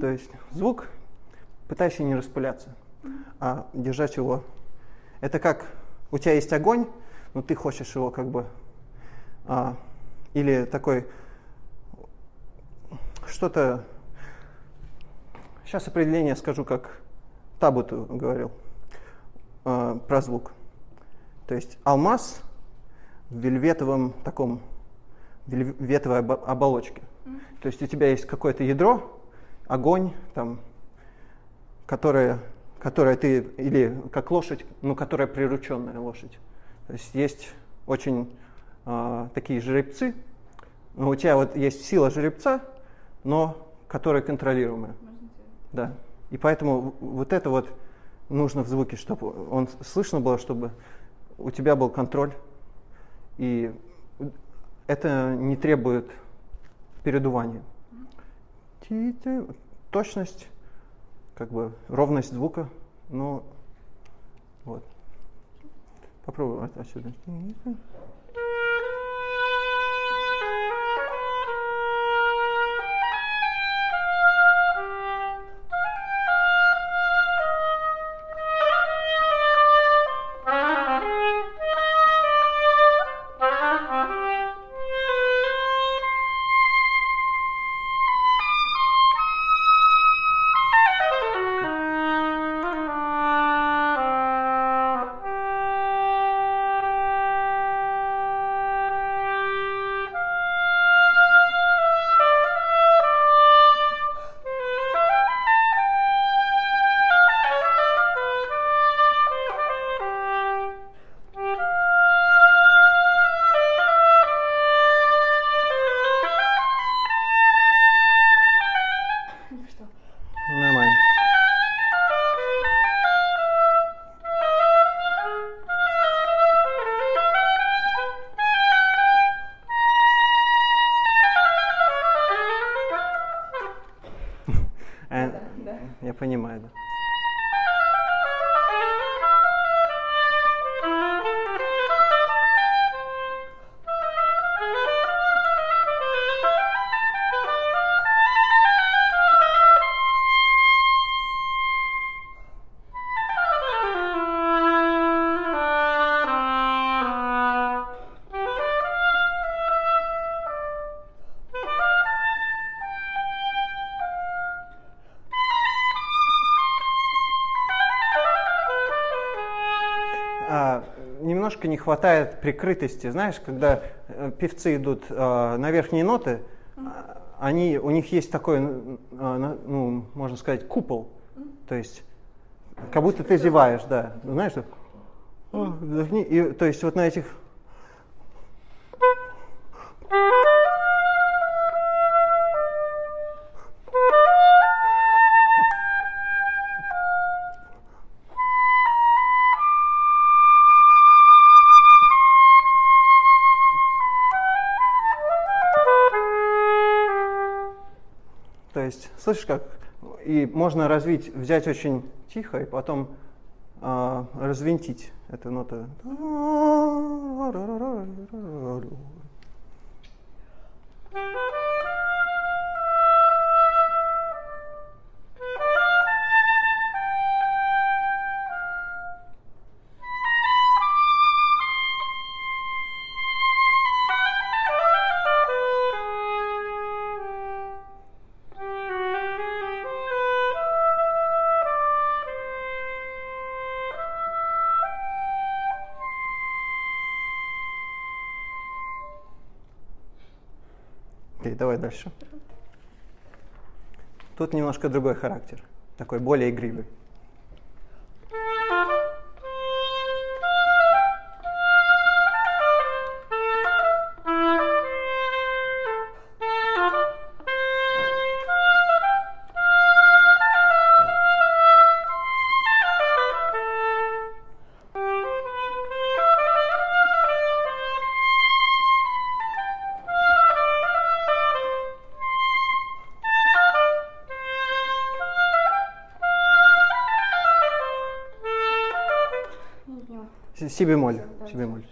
То есть звук, пытайся не распыляться, а держать его. Это как у тебя есть огонь, но ты хочешь его как бы... А, или такой... Что-то... Сейчас определение скажу, как Табуту говорил э, про звук. То есть алмаз в вельветовом таком вельветовой оболочке. То есть у тебя есть какое-то ядро, огонь, там, которое, которое ты, или как лошадь, ну, которая прирученная лошадь. То есть есть очень э, такие жеребцы, но у тебя вот есть сила жеребца, но которая контролируемая. Да. И поэтому вот это вот нужно в звуке, чтобы он слышно было, чтобы у тебя был контроль. И это не требует передувания. Точность, как бы ровность звука, но вот. Попробуем отсюда. Понимаю, да. Немножко не хватает прикрытости. Знаешь, когда э, певцы идут э, на верхние ноты, они, у них есть такой, э, ну, можно сказать, купол. То есть, как будто ты зеваешь, да. Знаешь, что? И, то есть вот на этих Слышишь, как? И можно развить, взять очень тихо и потом э, развинтить эту ноту. Давай дальше. Тут немножко другой характер, такой более игривый. Си бемоль. Си бемоль.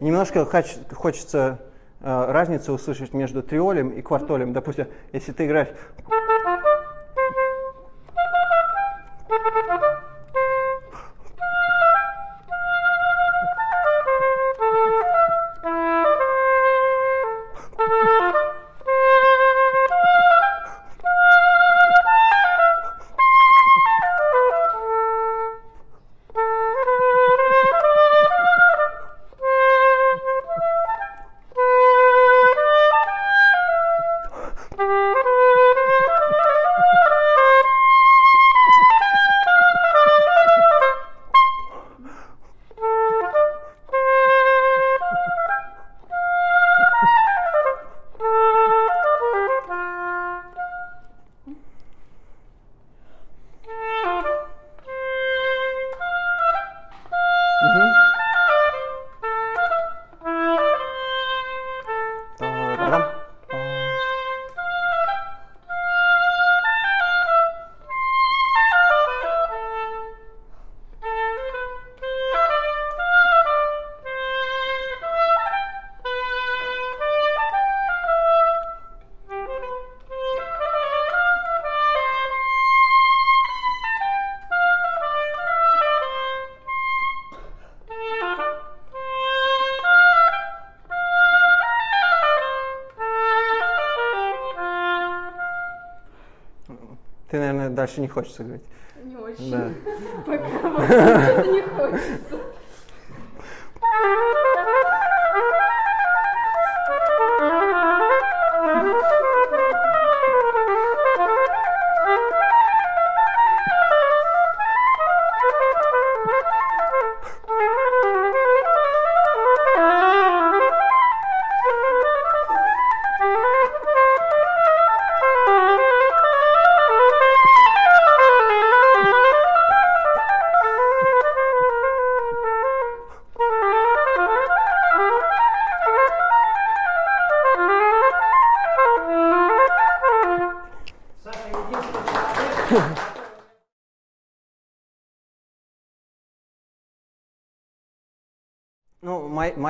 Немножко хоч- хочется разницу услышать между триолем и квартолем. Допустим, если ты играешь... дальше не хочешь сыграть. Не очень. Да. Пока не хочется.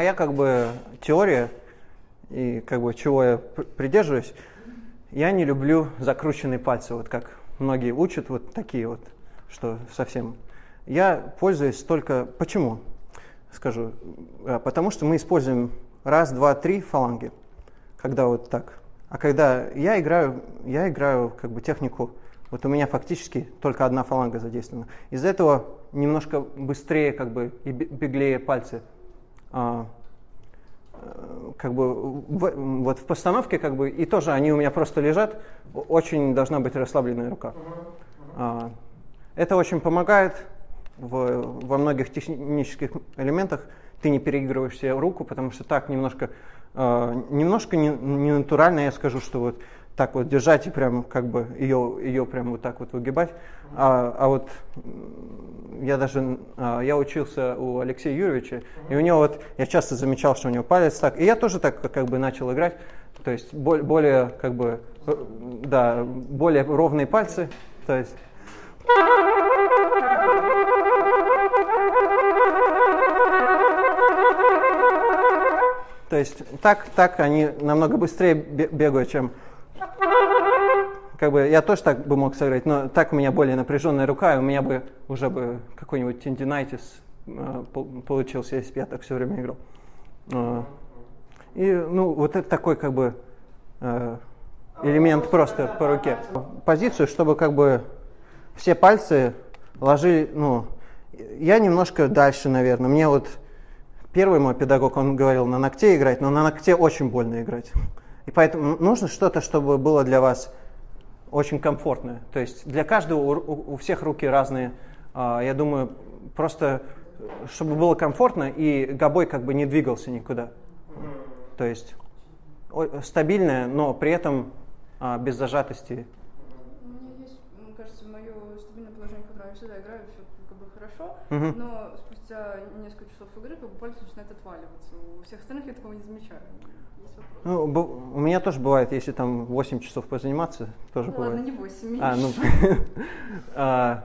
Моя как бы теория и как бы чего я пр- придерживаюсь, я не люблю закрученные пальцы, вот как многие учат, вот такие вот, что совсем. Я пользуюсь только... Почему? Скажу. А, Потому что мы используем раз, два, три фаланги, когда вот так. А когда я играю, я играю как бы технику, вот у меня фактически только одна фаланга задействована. Из-за этого немножко быстрее как бы и бе- беглее пальцы э, как бы в- вот в постановке как бы и тоже они у меня просто лежат, очень должна быть расслабленная рука. А, это очень помогает в- во многих технических элементах. Ты не переигрываешь себе руку, потому что так немножко, а, немножко не, не натурально я скажу, что вот так вот держать и прям как бы ее, ее прям вот так вот выгибать. А, а вот я даже, а, я учился у Алексея Юрьевича, и у него вот, я часто замечал, что у него палец так, и я тоже так как бы начал играть, то есть бол- более как бы, э, да, более ровные пальцы, то есть. То есть так, так они намного быстрее бе- бегают, чем как бы я тоже так бы мог сыграть, но так у меня более напряженная рука, и у меня бы уже бы какой-нибудь тендинайтис э, пол- получился, если бы я так все время играл. Э, И ну вот это такой как бы э, элемент просто по руке. Позицию, чтобы как бы все пальцы ложили, ну, я немножко дальше, наверное. Мне вот первый мой педагог, он говорил на ногте играть, но на ногте очень больно играть. И поэтому нужно что-то, чтобы было для вас очень комфортное. То есть для каждого, у, у- всех руки разные. А, Я думаю, просто чтобы было комфортно и гобой как бы не двигался никуда. То есть стабильное, но при этом а, без зажатости. Меня есть, мне кажется, мое стабильное положение, в котором я всегда играю, все как бы хорошо, Мгм. но спустя спустя несколько часов игры как бы палец начинает отваливаться. У всех остальных я такого не замечаю. Ну, у меня тоже бывает, если там 8 часов позаниматься, тоже Ну бывает. ладно, не 8, меньше. А, ну, а,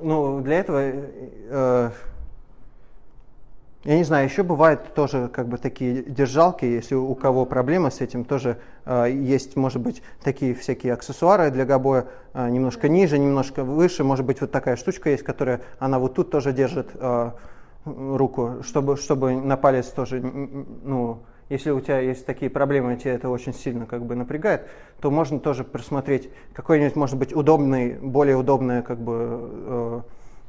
ну, для этого, э, я не знаю, еще бывают тоже как бы такие держалки, если у кого проблемы с этим, тоже э, есть, может быть, такие всякие аксессуары для гобоя, э, немножко ниже, немножко выше, может быть, вот такая штучка есть, которая, она вот тут тоже держит э, руку, чтобы, чтобы на палец тоже, ну, если у тебя есть такие проблемы, и тебя это очень сильно как бы напрягает, то можно тоже просмотреть какой-нибудь, может быть, удобный, более удобное, как бы,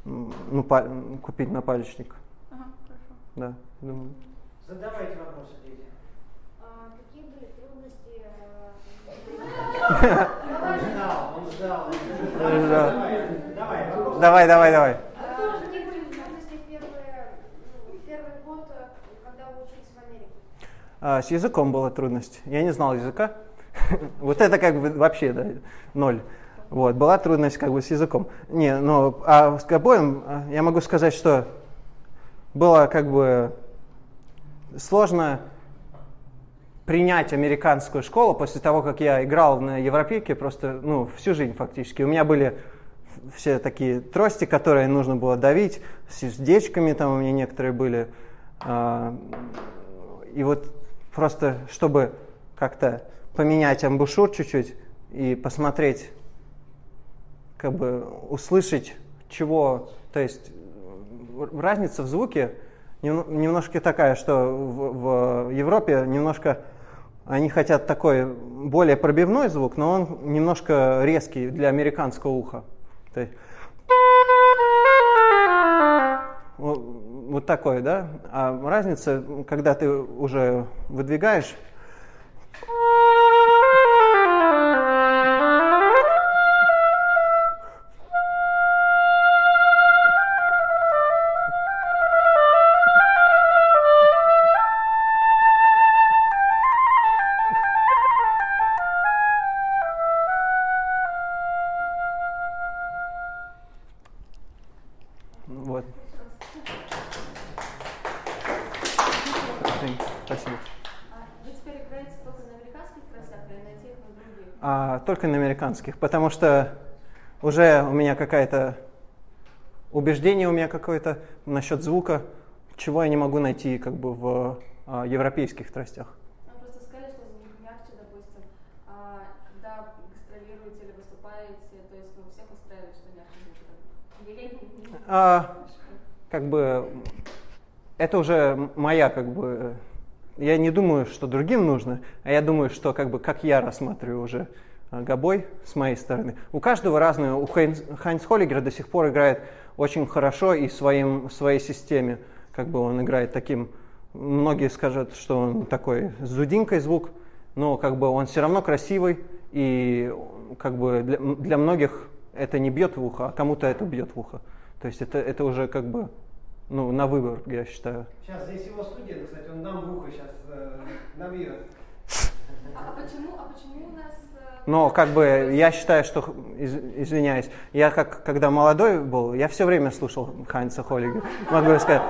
э, ну, па- купить напалечник. Ага, хорошо. Да, думаю. Задавайте вопросы, дети. А какие были трудности? Он ждал, он ждал. Ждал. Давай, давай, вопрос. Давай, давай, а, с языком была трудность. Я не знал языка. Вот это как бы вообще, да, ноль. Вот, была трудность как бы с языком. Не, но а с гобоем а, я могу сказать, что было как бы сложно принять американскую школу после того, как я играл на европейке просто, ну, всю жизнь фактически. У меня были все такие трости, которые нужно было давить, с сердечками там у меня некоторые были. А, И вот просто, чтобы как-то поменять амбушюр чуть-чуть и посмотреть, как бы услышать, чего, то есть разница в звуке нем- немножко такая, что в, в Европе немножко они хотят такой более пробивной звук, но он немножко резкий для американского уха. То есть вот такой, да? А разница, когда ты уже выдвигаешь только на американских, потому что уже у меня какая-то убеждение у меня какое-то насчет звука, чего я не могу найти как бы в а, европейских тростях. Вы просто сказали, что звук мягче, допустим. А когда гастролируете или выступаете, то есть ну, всех устраивает, что мягче звук? Или не- А, как бы это уже моя как бы я не думаю, что другим нужно, а я думаю, что как бы как я рассматриваю уже а, гобой с моей стороны. У каждого разное. У Хайнс, Хайнц Холлигера до сих пор играет очень хорошо и в своим, в своей системе. Как бы он играет таким, многие скажут, что он такой с зудинкой звук, но как бы он все равно красивый и как бы для, для многих это не бьет в ухо, а кому-то это бьет в ухо. То есть это, это уже как бы ну, на выбор, я считаю. Сейчас здесь его студия, кстати, он нам в ухо сейчас э, набьет. А, а почему, а почему у нас... Но как бы я считаю, что, из- извиняюсь, я как когда молодой был, я все время слушал Хайнца Холлига, могу сказать.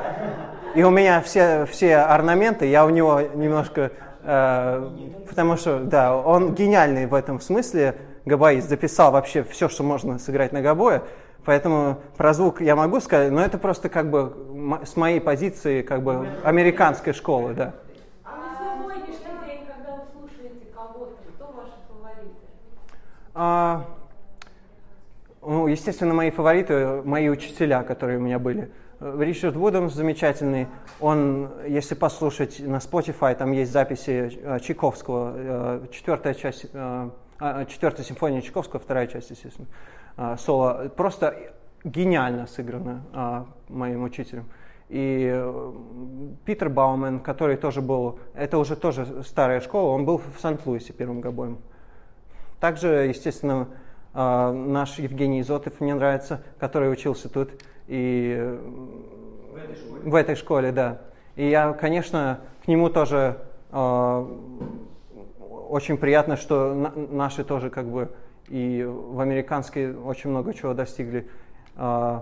И у меня все, все орнаменты, я у него немножко, э, потому что, да, он гениальный в этом смысле, габаист, записал вообще все, что можно сыграть на гобое, поэтому про звук я могу сказать, но это просто как бы с моей позиции как бы американской школы, да. А на сегодняшний день, когда вы слушаете кого-то, кто ваши фавориты? А, ну, естественно, мои фавориты, мои учителя, которые у меня были. Э, Ричард Вудомс замечательный. Он, если послушать на Spotify, там есть записи э, Чайковского, э, четвертая часть, э, а, четвертая симфония Чайковского, вторая часть, естественно, соло. Просто гениально сыграно моим учителем. И э, Питер Баумен, который тоже был, это уже тоже старая школа, он был в Сант-Луисе первым гобоем. Также, естественно, э, наш Евгений Изотов мне нравится, который учился тут и В этой школе. в этой школе, да. И я, конечно, к нему тоже э, очень приятно, что на- наши тоже как бы и в американской очень много чего достигли. Э,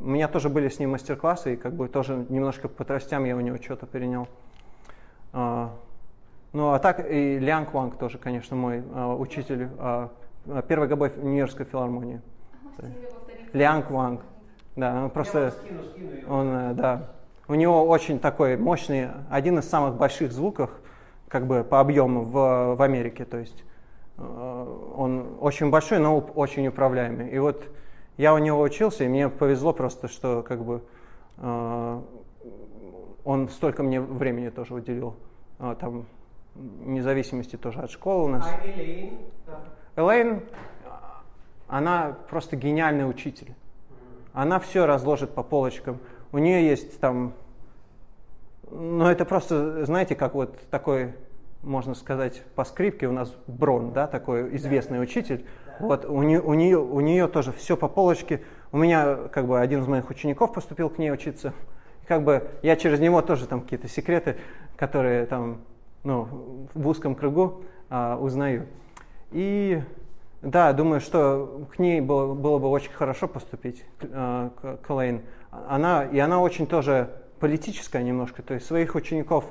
У меня тоже были с ним мастер-классы, и как бы тоже немножко по тростям я у него что-то перенял. А, ну а так и Лянг Ванг тоже, конечно, мой а, учитель, а, первый гобой в Нью-Йоркской филармонии. Можете мне повторить? Лянг Ванг. Да, он просто, скину, скину его. он, э, да, у него очень такой мощный, один из самых больших звуков, как бы по объему в, в Америке, то есть э, он очень большой, но уп- очень управляемый. И вот я у него учился, и мне повезло просто, что как бы э, он столько мне времени тоже уделил, э, там, вне зависимости тоже от школы у нас. А Элейн? Элейн, она просто гениальный учитель. Она все разложит по полочкам. У нее есть там, ну это просто, знаете, как вот такой, можно сказать, по скрипке у нас Брон, да, такой известный учитель. Вот у нее, у нее, у нее тоже все по полочке. У меня как бы один из моих учеников поступил к ней учиться. И как бы я через него тоже там какие-то секреты, которые там, ну, в узком кругу а, узнаю. И да, думаю, что к ней было, было бы очень хорошо поступить, э, к- Элейн. Она, и она очень тоже политическая немножко, то есть своих учеников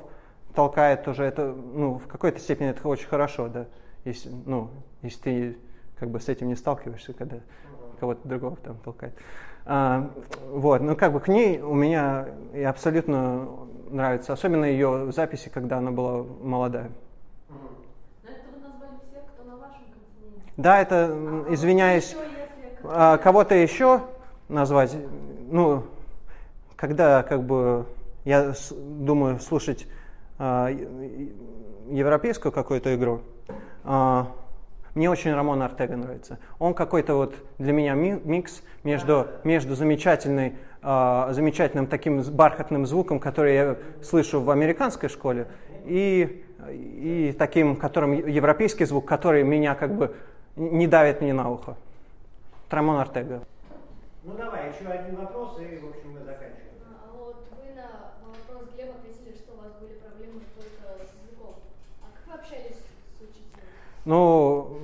толкает тоже, это, ну, в какой-то степени это очень хорошо, да, если, ну, если ты как бы с этим не сталкиваешься, когда кого-то другого там толкает. А, вот, ну как бы к ней у меня и абсолютно нравится, особенно ее записи, когда она была молодая. Да, это, м, А извиняюсь, еще, если а, кого-то еще назвать, ну, когда как бы я думаю слушать а, е- европейскую какую-то игру, а, мне очень Рамон Артега нравится. Он какой-то вот для меня ми- микс между, между замечательной, а, замечательным таким бархатным звуком, который я слышу в американской школе, и, и таким, которым европейский звук, который меня как бы не давит мне на ухо. Рамон Артега. Ну давай, еще один вопрос, и, в общем, мы заканчиваем. А вот вы на на вопрос Глеба ответили, что у вас были проблемы только с языком. А как вы общались с учителем? Ну,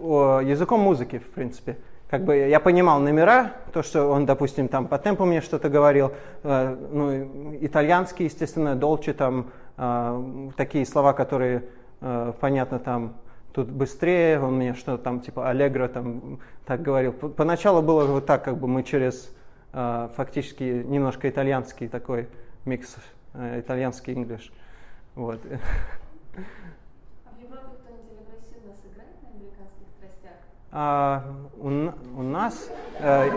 языком музыки, в принципе. Как бы я понимал номера, то, что он, допустим, там по темпу мне что-то говорил, э, ну, итальянский, естественно, долче, там, э, такие слова, которые, э, понятно, там, тут быстрее, он мне что-то там, типа, аллегро, там, так говорил. Поначалу было вот так, как бы мы через, э, фактически, немножко итальянский такой микс, итальянский инглиш. Вот. А в Европе кто-нибудь американских тростях? А, у, у нас э,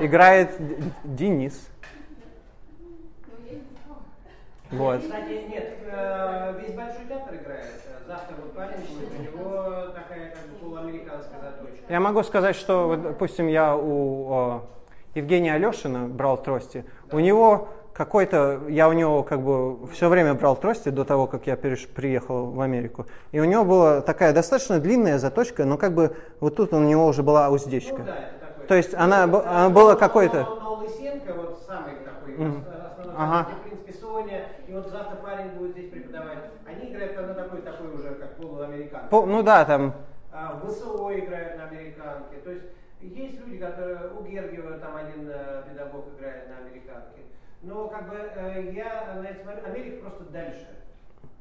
играет Денис. Ну. Вот. Кстати, нет, э, весь Большой театр играет. Завтра вот парень будет, у него такая как бы полуамериканская заточка. Я могу сказать, что, вот, допустим, я у о, Евгения Алешина брал трости. У него какой-то, я у него как бы все время брал трости до того, как я переш- приехал в Америку. И у него была такая достаточно длинная заточка, но как бы вот тут у него уже была уздечка. Ну да, это такой. То есть она б- она была какой-то- Но, но Лысенко, вот самый такой, Мгм. основной, Ага. в принципе, Соня, и вот завтра парень будет здесь преподавать. Они играют на такой, такой уже, как полуамериканский. По- ну да, там А в ВСО играют на американке. То есть есть люди, которые у Гергиева там один э, педагог играет на американке. Но как бы э, я на это смотрю, Америка просто дальше,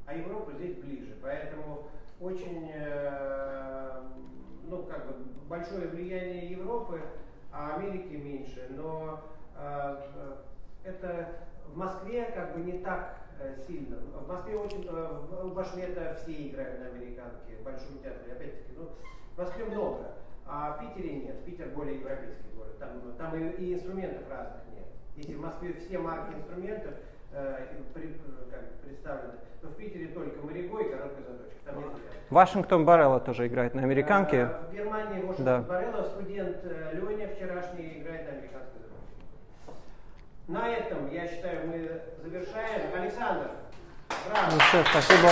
а Европа здесь ближе. Поэтому очень э, ну, как бы большое влияние Европы, а Америки меньше. Но э, это в Москве как бы не так сильно. В Москве очень, в Башмета все играют на американке, в Большом театре, опять-таки. Ну, в Москве много, а в Питере нет. Питер более европейский город. Там, там и, и инструментов разных нет. Если в Москве все марки инструментов э, представлены, то в Питере только и короткая заточка. Там нет. Вашингтон Барелла тоже играет на американке. Э, В Германии Вашингтон Да. Барелла, студент э, Леня вчерашний играет на американской заточке. На этом, я считаю, мы завершаем. Александр, браво! Ну, все, спасибо.